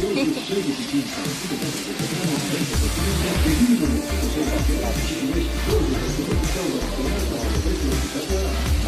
Thank you.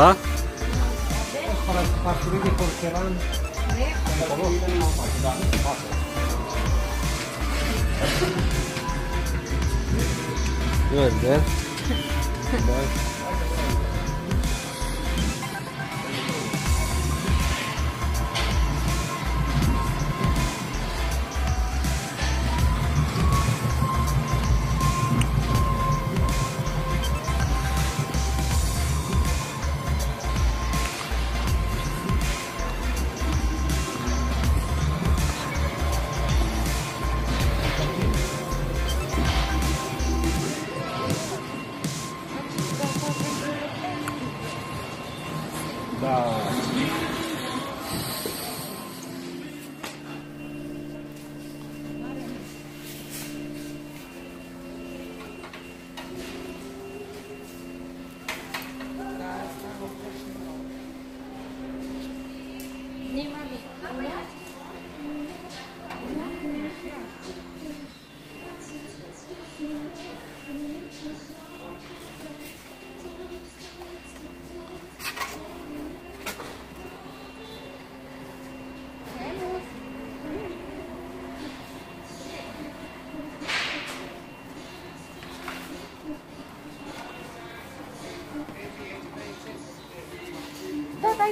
Ha? Fasulye porselan. Gönder. Bak.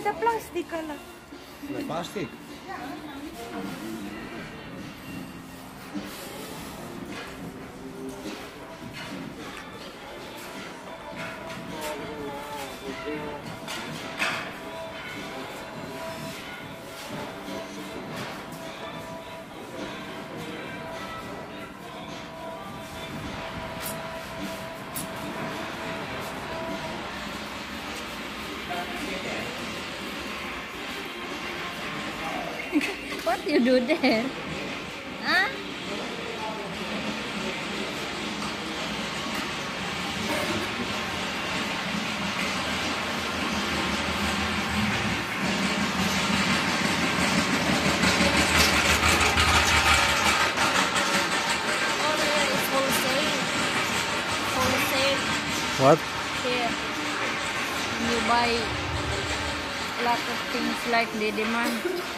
da plastica là. plástico do there? Huh? There is wholesale. Wholesale What? here. You buy a lot of things like the demand.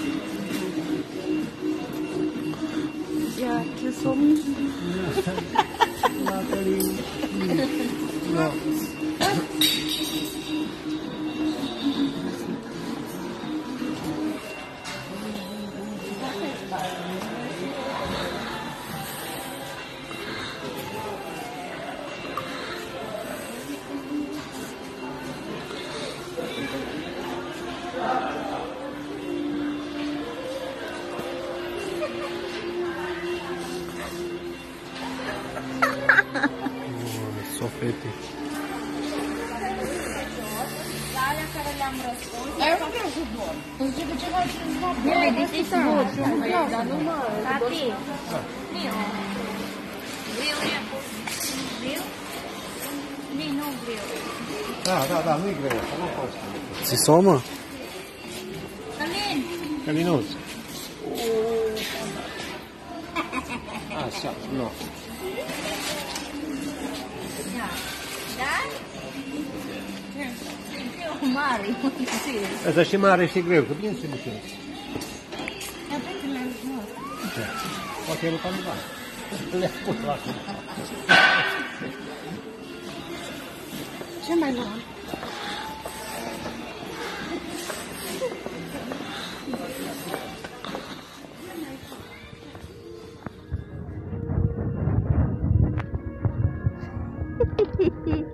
Yeah, kiss on me. No. Papi, viu? Viu, né? Viu? Nem não viu. Da, da, da, nu-i greu. Se somă? Călin! Călinuț. o mare, Asta și mare și greu, că bine se bucură. Ia pe când le-am frumos. Da. Poate e lupat lupat. Le-am pus la Ce mai luam? Hehehe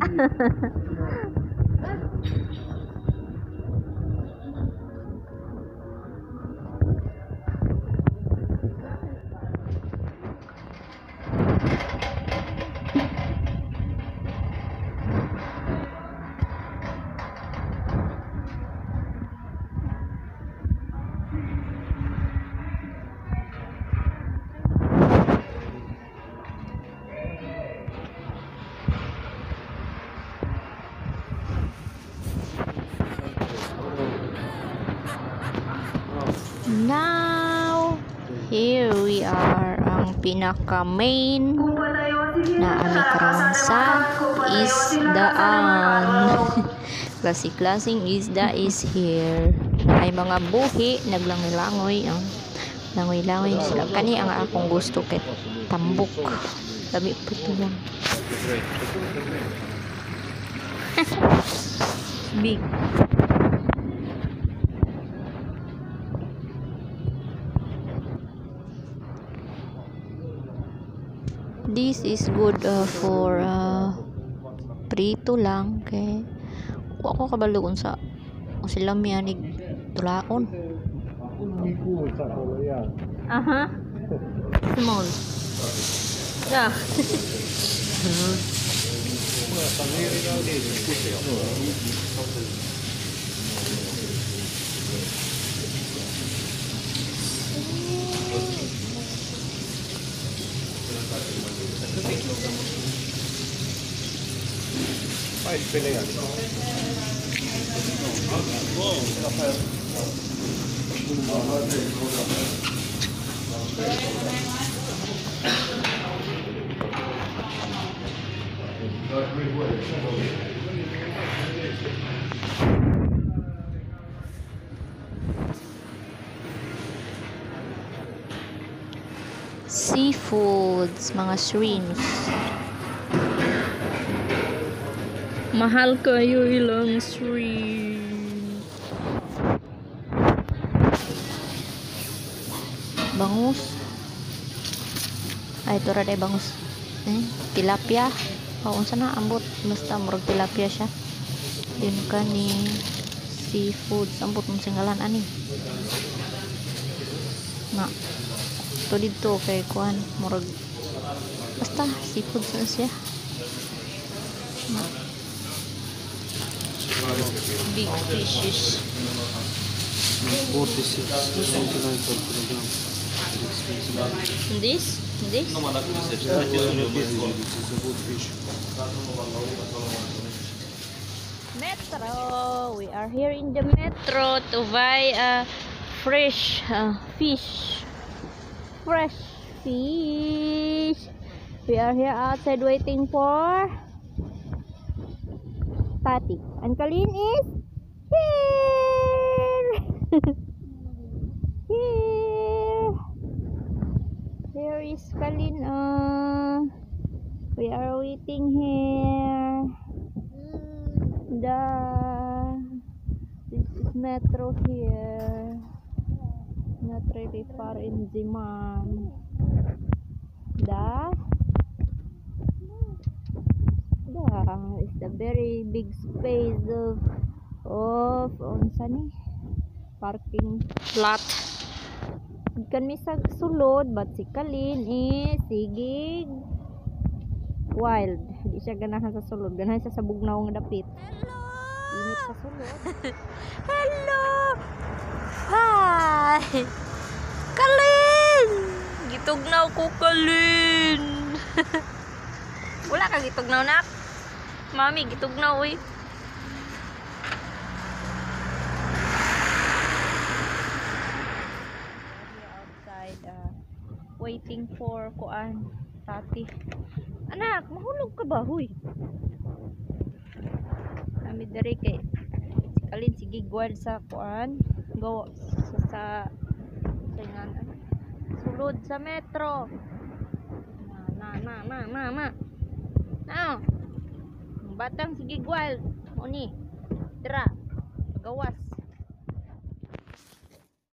Pinaka-main na ami karon sa isdaan. Klase-klaseng isda is here. Ay mga buhi, naglangoy-langoy. Ang langoy-langoy sila. Kani ang akong gusto kay tambok. Sabi po ito lang. Big. This is good uh, for uh, prito lang kay wa ko kabalo kung sa kung sila miyanig tulaon. Micuța acolo, ia. Aha. Small. Yeah. Hai, Seafoods, mga shrimps. mahal kayu ilang Sri. Bangus. Ay itu rada bangus. Hmm, tilapia. Kau sana ambut. Mesta murag tilapia siya yun ka ni seafood ambut singalan ani. Na to dito kay kuan murag basta seafood sa siya na. Big fishes. 46, 79 per kilogram. This? This? This is a good fish. Metro. We are here in the metro to buy a fresh uh, fish. Fresh fish. We are here outside waiting for Tati. And Colleen is here. here. Here is Colleen. Uh, we are waiting here. The this is metro here. Not really far in Ziman. The the very big space of of unsa ni parking lot. Kan mi sa sulod but si Kalin is sigig wild. Di siya ganahan sa sulod. Ganahan siya sa bugnaw nga dapit. Init sa sulod. Hello! Hi! Kalin! Gitugnaw ko, Kalin! Wala ka gitugnaw, nak? Mami, gitugnaw, uy. outside, uh, waiting for kuan, tati. Anak, mahulog ka ba, huy? Kami dari kay si Kalin sige guard sa kuan, go sa sa saingan ano? Sulod sa metro. Na na na na na. Na. Ang batang segi gwal o oh ni tira gawas.